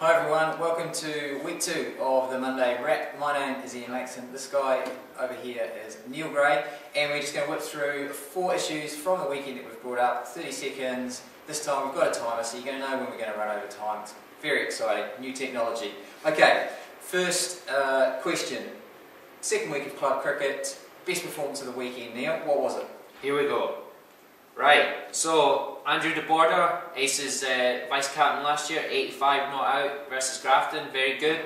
Hi everyone, welcome to week two of the Monday Wrap. My name is Ian Laxton. This guy over here is Neil Gray, and we're just going to whip through four issues from the weekend that we've brought up. 30 seconds. This time we've got a timer, so you're going to know when we're going to run over time. It's very exciting, new technology. Okay, first uh, question. Second week of club cricket, best performance of the weekend. Neil, what was it? Here we go. Right, so Andrew De Boorder, Ace's uh, vice captain last year, 85 not out versus Grafton, very good.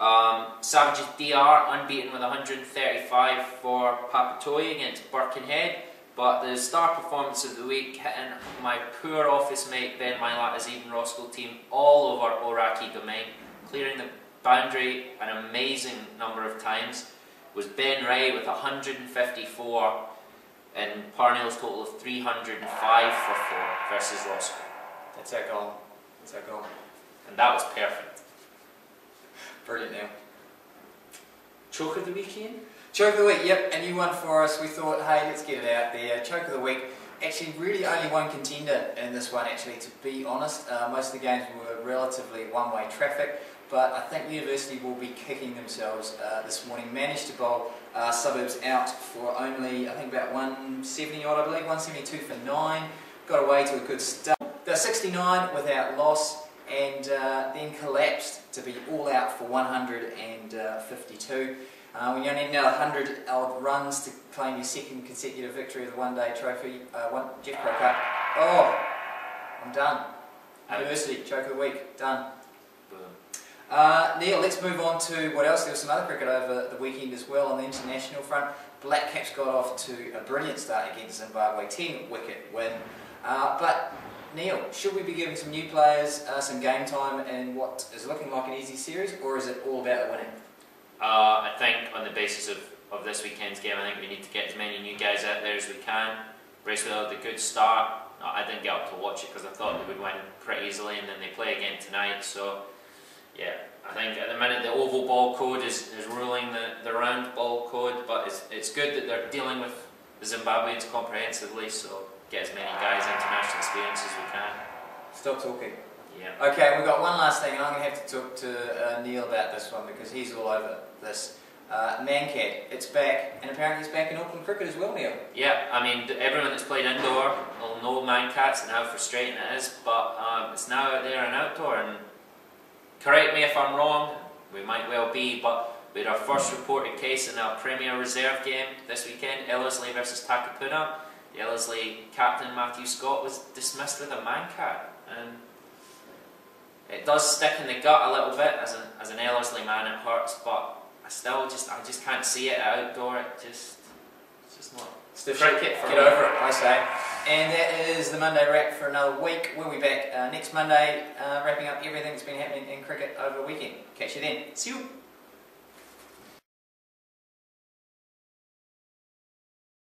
Um, Sarvajith DR unbeaten with 135 for Papatoetoe against Birkenhead. But the star performance of the week hitting my poor office mate Ben Mylat Eden Roskill team all over Orakei domain, clearing the boundary an amazing number of times, was Ben Rae with 154 and Parnell's total of 305 for 4 versus Roskill. That's our goal. That's our goal. And that was perfect. Brilliant, now. Choke of the weekend? Choke of the week, yep, a new one for us. We thought, hey, let's get it out there. Choke of the week. Actually, really only one contender in this one, actually, to be honest. Uh, most of the games were relatively one-way traffic, but I think University will be kicking themselves uh, this morning. Managed to bowl uh, Suburbs out for only, I think, about 170 odd, I believe, 172 for 9. Got away to a good start. They're 69 without loss, and uh, then collapsed to be all out for 152. Uh, when you only need another 100 odd runs to claim your second consecutive victory of the one day trophy, uh, one Jeff Crowe Cup. Oh, I'm done. University, choke of the week, done. Uh, Neil, let's move on to what else. There was some other cricket over the weekend as well on the international front. Black Caps got off to a brilliant start against Zimbabwe, 10 wicket win. Uh, but Neil, should we be giving some new players uh, some game time in what is looking like an easy series, or is it all about the winning? Uh, I think on the basis of, of this weekend's game, I think we need to get as many new guys out there as we can. Bracewell had a good start. No, I didn't get up to watch it because I thought they would win pretty easily, and then they play again tonight. So, yeah, I think at the minute the oval ball code is, is ruling the, the round ball code, but it's, it's good that they're dealing with the Zimbabweans comprehensively. So, get as many guys international experience as we can. Stop talking. Yeah. Okay, we've got one last thing, and I'm going to have to talk to uh, Neil about this one because he's all over this. Uh, Mankad, it's back, and apparently it's back in Auckland cricket as well, Neil. Yeah, I mean, everyone that's played indoor will know Mankad's and how frustrating it is, but um, it's now out there and outdoor, and correct me if I'm wrong, we might well be, but we had our first reported case in our Premier Reserve game this weekend, Ellerslie versus Takapuna. The Ellerslie captain, Matthew Scott, was dismissed with a Mankad, and it does stick in the gut a little bit as, a, as an Ellerslie man, it hurts, but I still just I just can't see it outdoor. It just it's just not Stiff cricket shit. for Get me. over it, I say. And that is the Monday wrap for another week. We'll be back uh, next Monday, uh, wrapping up everything that's been happening in cricket over the weekend. Catch you then. See you.